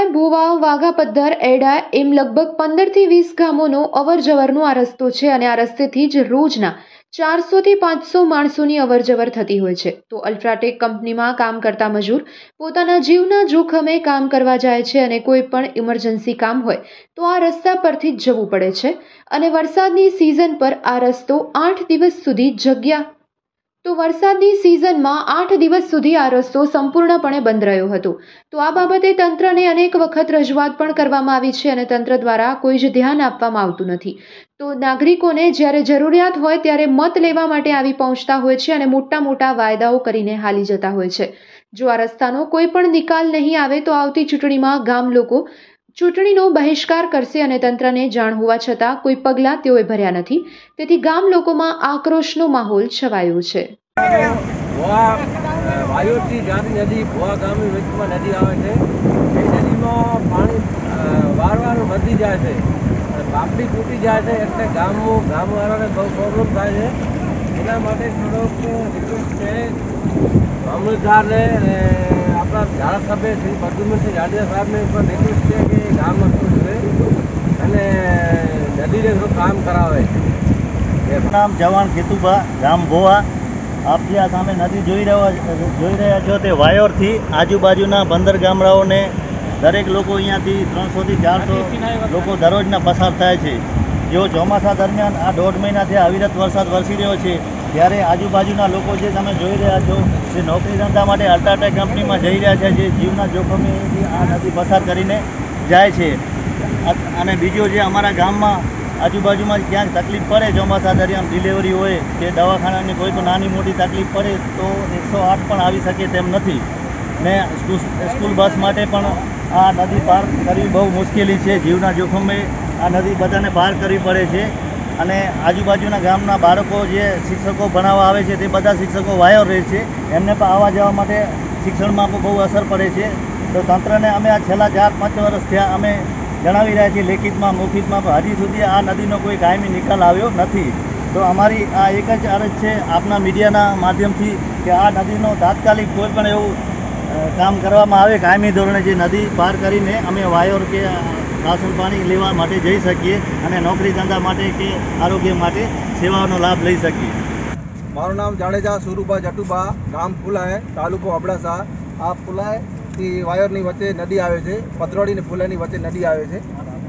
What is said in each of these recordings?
કુલાય ભોવા વાઘા પદ્ધર એડા એમ લગભગ પંદરથી વીસ ગામોનો અવર જવરનો આ રસ્તો છે અને આ રસ્તેથી જ રોજના ચારસોથી પાંચસો માણસોની અવરજવર થતી હોય છે. તો અલ્ટ્રાટેક કંપનીમાં કામ કરતા મજૂર પોતાના જીવના જોખમે કામ કરવા જાય છે અને કોઈ પણ ઇમરજન્સી કામ હોય તો આ રસ્તા પરથી જ જવું પડે છે. અને વરસાદની સિઝન પર આ રસ્તો આઠ દિવસ સુધી જગ્યા તો વરસાદની સિઝનમાં આઠ દિવસ સુધી આ રસ્તો સંપૂર્ણપણે બંધ રહ્યો હતો. તો આ બાબતે તંત્રને અનેક વખત રજૂઆત પણ કરવામાં આવી છે અને તંત્ર દ્વારા કોઈ જ ધ્યાન આપવામાં આવતું નથી. તો નાગરિકોને જ્યારે જરૂરિયાત હોય ત્યારે મત લેવા માટે આવી પહોંચતા હોય છે અને મોટા મોટા વાયદાઓ કરીને હાલી જતા હોય છે. જો આ રસ્તાનો કોઈ પણ નિકાલ નહીં આવે તો આવતી ચૂંટણીમાં ગામ લોકો ચૂંટણીનો બહિષ્કાર કરશે અને તંત્રને જાણ હોવા છતાં કોઈ પગલાં તેઓએ ભર્યા નથી. તેથી ગામ લોકોમાં આક્રોશનો માહોલ છવાયો છે. વાયોથી નદી ગામની વચમાં નદી આવે છે. નદીમાં પાણી અ, વાર વાર વધી જાય છે. બાપડી તૂટી જાય છે એટલે ગામમાં ગામવાળાને બહુ થાય છે. એના માટે થોડોક રિક્વેસ્ટ છે ધારાસભ્ય શ્રી પ્રદ્યુમનસિંહ જાડેજા સાહેબને પણ રિક્વેસ્ટ છે કે ગામ થોડું અને નદીને થોડું કામ કરાવે નામ જવાન ખેતુબા ગામ ભોવા આપ જે આ સામે નદી જોઈ રહ્યા જોઈ રહ્યા છો તે વાયોરથી આજુબાજુના બંદર ગામડાઓને દરેક લોકો અહીંયાથી ત્રણસોથી ચારસો લોકો દરરોજના પસાર થાય છે. જેઓ ચોમાસા દરમિયાન આ દોઢ મહિનાથી અવિરત વરસાદ વરસી રહ્યો છે. ત્યારે આજુબાજુના લોકો જે તમે જોઈ રહ્યા છો, જે નોકરી ધંધા માટે અલ્ટ્રાટેક કંપનીમાં જઈ રહ્યા છે, જે જીવના જોખમેથી આ નદી પસાર કરીને જાય છે. અને બીજું જે અમારા ગામમાં આજુબાજુમાં ક્યાંક તકલીફ પડે ચોમાસા દરમિયાન ડિલિવરી હોય કે દવાખાનાની કોઈ પણ નાની મોટી તકલીફ પડે તો એકસો આઠ પણ આવી શકે તેમ નથી. ને સ્કૂલ બસ માટે પણ આ નદી પાર કરવી બહુ મુશ્કેલી છે. જીવના જોખમે આ નદી બધાને પાર કરવી પડે છે. અને આજુબાજુના ગામના બાળકો જે શિક્ષકો ભણાવવા આવે છે તે બધા શિક્ષકો વાયો રહે છે. એમને પણ આવવા જવા માટે શિક્ષણમાં બહુ અસર પડે છે. તો તંત્રને અમે આ છેલ્લા ચાર પાંચ વર્ષ થયા અમે જણાવી રહ્યા છીએ લેખિતમાં મૌખિકમાં પણ હજી સુધી આ નદીનો કોઈ કાયમી નિકાલ આવ્યો નથી. તો અમારી આ એક જ અરજ છે આપના મીડિયાના માધ્યમથી કે આ નદીનો તાત્કાલિક કોઈ પણ એવું કામ કરવામાં આવે કાયમી ધોરણે જે નદી પાર કરીને અમે વાયોર કે રાશન પાણી લેવા માટે જઈ શકીએ અને નોકરી ધંધા માટે કે આરોગ્ય માટે સેવાઓનો લાભ લઈ શકીએ. મારું નામ જાડેજા સુરુભા જટુબા ગામ ફુલાય તાલુકો અબડાસા. આ ફુલાયથી વાયરની વચ્ચે નદી આવે છે પથરોડી અને ફુલાયની વચ્ચે નદી આવે છે.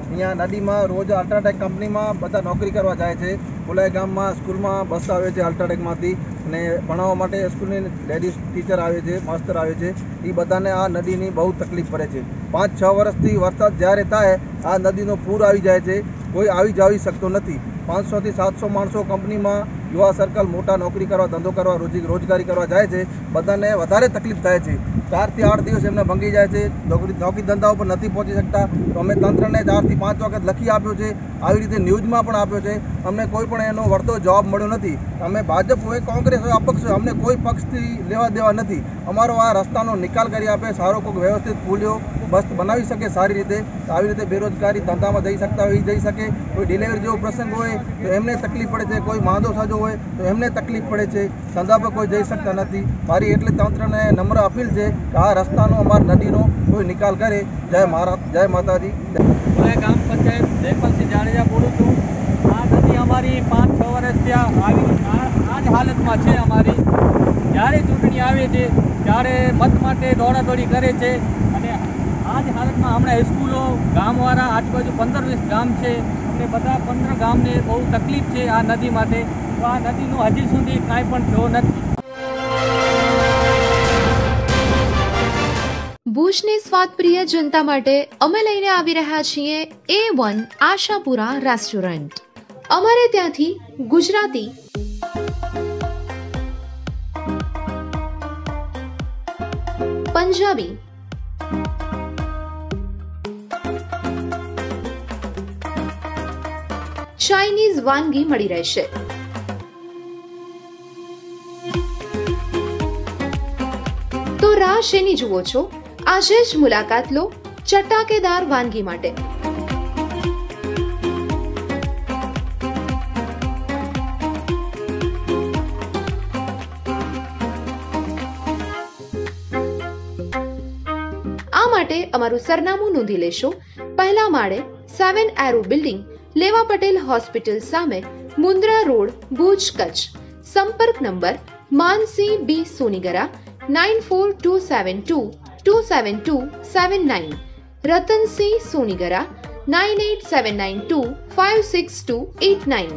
અહીંયા નદીમાં રોજ અલ્ટ્રાટેક કંપનીમાં બધા નોકરી કરવા જાય છે. ફુલાય ગામમાં સ્કૂલમાં બસ આવે છે અલ્ટ્રાટેકમાંથી અને ભણાવવા માટે સ્કૂલની લેડીઝ ટીચર આવે છે, માસ્તર આવે છે. એ બધાને આ નદીની બહુ તકલીફ પડે છે. પાંચ છ વર્ષથી વરસાદ જ્યારે થાય, આ નદીનો પૂર આવી જાય છે. કોઈ આવી જાવી શકતો નથી. પાંચસોથી સાતસો માણસો કંપનીમાં યુવા સર્કલ, મોટા નોકરી કરવા, ધંધો કરવા, રોજી, રોજગારી કરવા જાય છે. બધાને વધારે તકલીફ થાય છે. ચારથી આઠ દિવસ એમને ભંગી જાય છે. નોકરી નોકરી ધંધા ઉપર નથી પહોંચી શકતા. તો અમે તંત્રને ચારથી પાંચ વખત લખી આપ્યો છે. આવી રીતે ન્યૂઝમાં પણ આપ્યો છે. અમને કોઈ પણ એનો વળતો જવાબ મળ્યો નથી. અમે ભાજપ હોય, કોંગ્રેસ હોય અપક્ષ હોય, અમને કોઈ પક્ષથી લેવા દેવા નથી. અમારો આ રસ્તાનો નિકાલ કરી આપે. સારો કોઈક વ્યવસ્થિત પુલિયો બસ બનાવી શકે, સારી રીતે, આવી રીતે બેરોજગારી ધંધામાં જઈ શકતા હોય જઈ શકે. કોઈ ડિલિવરી જેવો પ્રસંગ હોય, તો એમને તકલીફ પડે છે. કોઈ માંદો સાજો હોય, તો એમને તકલીફ પડે છે. ધંધા પર કોઈ જઈ શકતા નથી. મારી એટલે તંત્રને નમ્ર અપીલ છે કે આ રસ્તાનો, અમારા નદીનો કોઈ નિકાલ કરે. જય મહારાજ જય માતાજી. ગામ પંચાયત જયપાલસિંહ જાડેજા બોલું છું. અમારી પાંચ છ વર્ષ ત્યાં આવી આ જ હાલતમાં છે અમારી. જ્યારે ચૂંટણી આવે છે, ત્યારે મત માટે દોડાદોડી કરે છે. આ હાલતમાં હમણાં સ્કૂલો, ગામવાળા, આજુબાજુ પંદર વીસ ગામ છે અને બધા પંદર ગામને બહુ તકલીફ છે આ નદી માટે. તો આ નદીનું હજી સુધી કાંઈ પણ થયો નથી. ભુજની સ્વાદપ્રિય જનતા માટે અમે લઈને આવી રહ્યા છીએ એ વન આશાપુરા રેસ્ટોરન્ટ. અમારે ત્યાંથી ગુજરાતી પંજાબી ચાઇનીઝ વાનગી મળી રહેશે. તો રાહ શેની જુઓ છો. આજે જ મુલાકાત લો ચટાકેદાર વાનગી માટે. માટે અમારું સરનામું નોંધી લેશો. પહેલા માળે સેવન એરો બિલ્ડિંગ લેવા પટેલ હોસ્પિટલ સામે મુન્દ્રા રોડ, ભુજ કચ્છ. સંપર્ક number Mansinh B Sonigara nine four two seven two two seven two seven nine. Ratansinh Sonigara nine eight seven nine two five six two eight nine.